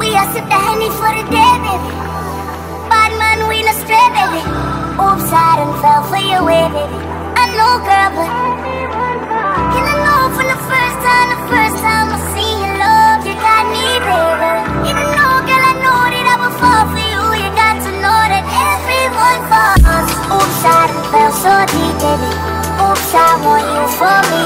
We are sip the honey for the day, baby. Bad man, we no stray, baby. Oops, and fell for your way, baby. I know, girl, but can I know from the first time, the first time I see you, love, you got me, baby. Even though, girl, I know that I will fall for you, you got to know that everyone falls. Oops, I done fell so deep, baby. Oops, I want you for me.